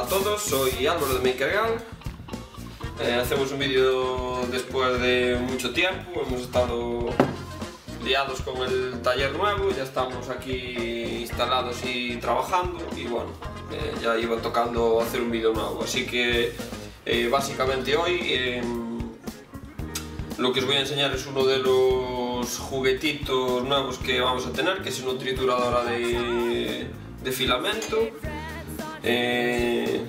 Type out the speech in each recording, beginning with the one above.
Hola a todos, soy Álvaro de MakerGal. Eh, hacemos un vídeo después de mucho tiempo, hemos estado liados con el taller nuevo, ya estamos aquí instalados y trabajando y bueno, eh, ya iba tocando hacer un vídeo nuevo, así que eh, básicamente hoy em, lo que os voy a enseñar es uno de los juguetitos nuevos que vamos a tener, que es una trituradora de, de filamento. Eh,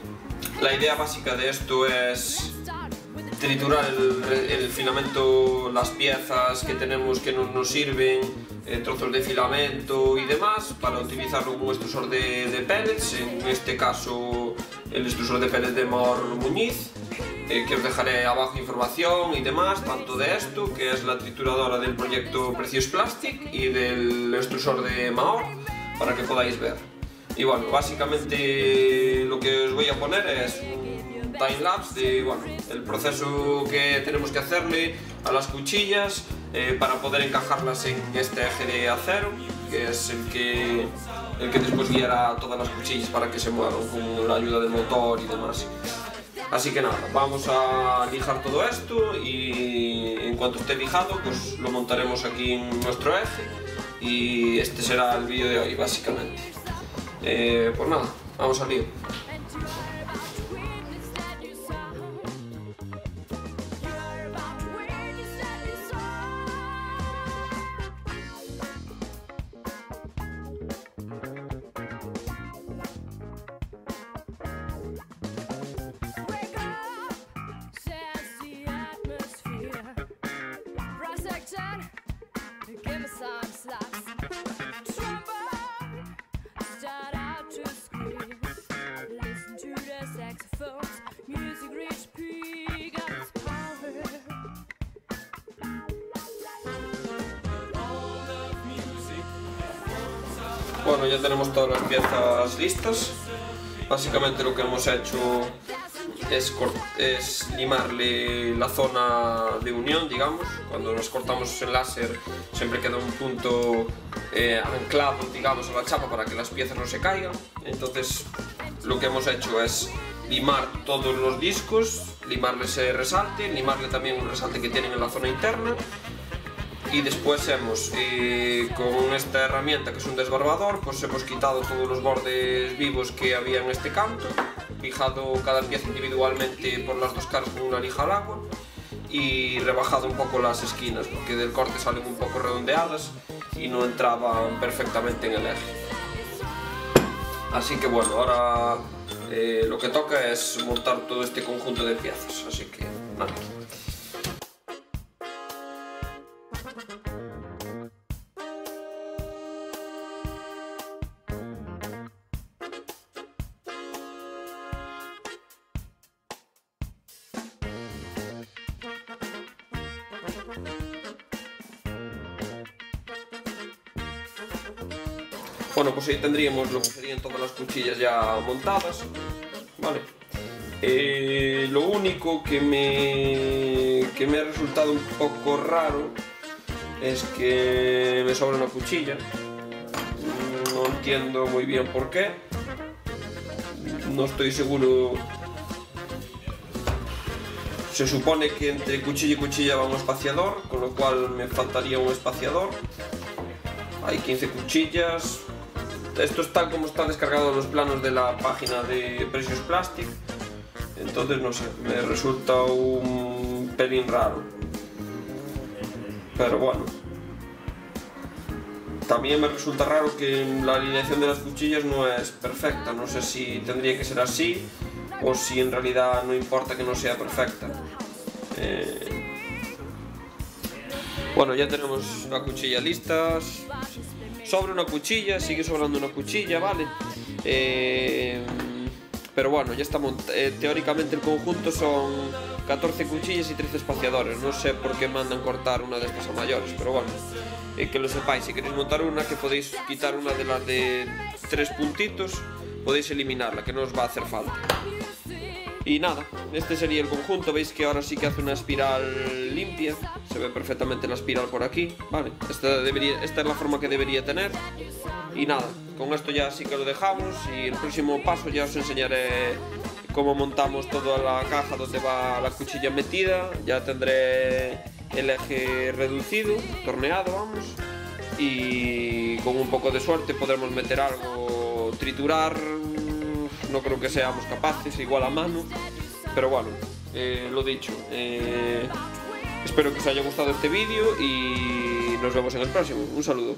la idea básica de esto es triturar el, filamento, las piezas que tenemos que no nos sirven, eh, trozos de filamento y demás, para utilizarlo como extrusor de, de pellets, en este caso el extrusor de pellets de Mor Muñiz, eh, que os dejaré abajo información y demás, tanto de esto, que es la trituradora del proyecto Precious Plastic, y del extrusor de Maor, para que podáis ver. Y bueno, básicamente lo que os voy a poner es time-lapse de bueno, el proceso que tenemos que hacerle a las cuchillas eh, para poder encajarlas en este eje de acero, que es el que, el que después guiará todas las cuchillas para que se muevan con la ayuda del motor y demás. Así que nada, vamos a lijar todo esto y en cuanto esté lijado pues lo montaremos aquí en nuestro eje y este será el vídeo de hoy básicamente. Eh, pues nada, vamos al lío. Bueno, ya tenemos todas las piezas listas. Básicamente lo que hemos hecho es, es, limarle la zona de unión, digamos. Cuando nos cortamos el láser siempre queda un punto eh, anclado, digamos, a la chapa para que las piezas no se caigan. Entonces lo que hemos hecho es limar todos los discos, limarle ese resalte, limarle también un resalte que tienen en la zona interna y después hemos, eh, con esta herramienta que es un desbarbador, pues hemos quitado todos los bordes vivos que había en este canto, lijado cada pieza individualmente por las dos caras con una lija al agua y rebajado un poco las esquinas porque del corte salen un poco redondeadas y no entraban perfectamente en el eje. Así que bueno, ahora eh, lo que toca es montar todo este conjunto de piezas, así que nada. Bueno, pues ahí tendríamos lo que serían todas las cuchillas ya montadas, ¿vale? Eh, lo único que me, que me ha resultado un poco raro es que me sobra una cuchilla. No entiendo muy bien por qué. No estoy seguro se supone que entre cuchilla y cuchilla va un espaciador, con lo cual me faltaría un espaciador. Hay 15 cuchillas. Esto es tal como está descargado en los planos de la página de Precious Plastic. Entonces, no sé, me resulta un pelín raro. Pero bueno. También me resulta raro que la alineación de las cuchillas no es perfecta. No sé si tendría que ser así o si en realidad no importa que no sea perfecta. Eh, bueno, ya tenemos la cuchilla lista. Sobra una cuchilla, sigue sobrando una cuchilla, ¿vale? Eh, pero bueno, ya montado. Eh, teóricamente el conjunto son 14 cuchillas y 13 espaciadores. No sé por qué mandan cortar una de estas a mayores, pero bueno, que lo sepáis. Si queréis montar una, que podéis quitar una de las de tres puntitos, podéis eliminarla, que no os va a hacer falta. Y nada, este sería el conjunto, veis que ahora sí que hace una espiral limpia, se ve perfectamente la espiral por aquí, ¿vale? Esta, debería, esta es la forma que debería tener. Y nada, con esto ya sí que lo dejamos y el próximo paso ya os enseñaré cómo montamos toda la caja donde va la cuchilla metida. Ya tendré el eje reducido, torneado, vamos. Y con un poco de suerte podremos meter algo, triturar, no creo que seamos capaces, igual a mano. Pero bueno, eh, lo dicho. Eh, espero que os haya gustado este vídeo y nos vemos en el próximo. Un saludo.